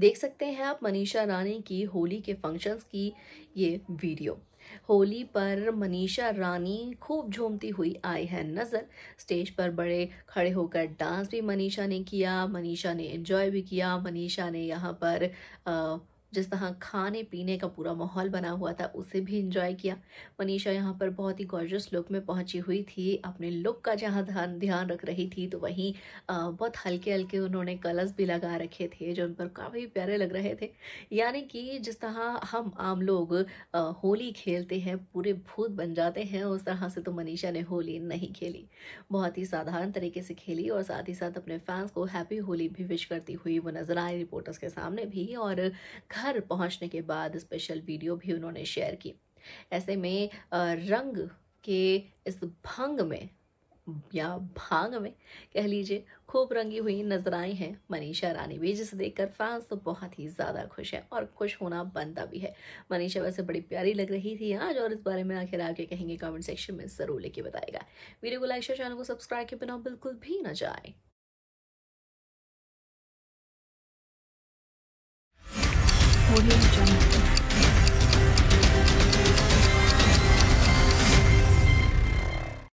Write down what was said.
देख सकते हैं आप मनीषा रानी की होली के फ़ंक्शंस की ये वीडियो होली पर मनीषा रानी खूब झूमती हुई आई है नज़र. स्टेज पर बड़े खड़े होकर डांस भी मनीषा ने किया मनीषा ने एंजॉय भी किया मनीषा ने यहाँ पर आ, जिस तरह खाने पीने का पूरा माहौल बना हुआ था, उसे भी इंजॉय किया। मनीषा यहाँ पर बहुत ही गॉर्जस लुक में पहुँची हुई थी, अपने लुक का जहाँ ध्यान ध्यान रख रही थी तो वहीं बहुत हल्के हल्के उन्होंने कलर्स भी लगा रखे थे, जो उन पर काफ़ी प्यारे लग रहे थे। यानी कि जिस तरह हम आम लोग होली खेलते हैं, पूरे भूत बन जाते हैं, उस तरह से तो मनीषा ने होली नहीं खेली। बहुत ही साधारण तरीके से खेली और साथ ही साथ अपने फैंस को हैप्पी होली भी विश करती हुई वो नज़र आई रिपोर्टर्स के सामने भी और घर पहुँचने के बाद स्पेशल वीडियो भी उन्होंने शेयर की। ऐसे में रंग के इस भंग में, या भाँग में, कह लीजिए, खूब रंगी हुई नज़र आई हैं मनीषा रानी भी, जिसे देखकर फैंस तो बहुत ही ज़्यादा खुश हैं और खुश होना बनता भी है। मनीषा वैसे बड़ी प्यारी लग रही थी आज और इस बारे में आखिर आके कहेंगे कमेंट सेक्शन में ज़रूर लेके बताएगा। वीडियो को लाइक शेयर चैनल को सब्सक्राइब के बिना बिल्कुल भी ना जाए। 我有이 좀.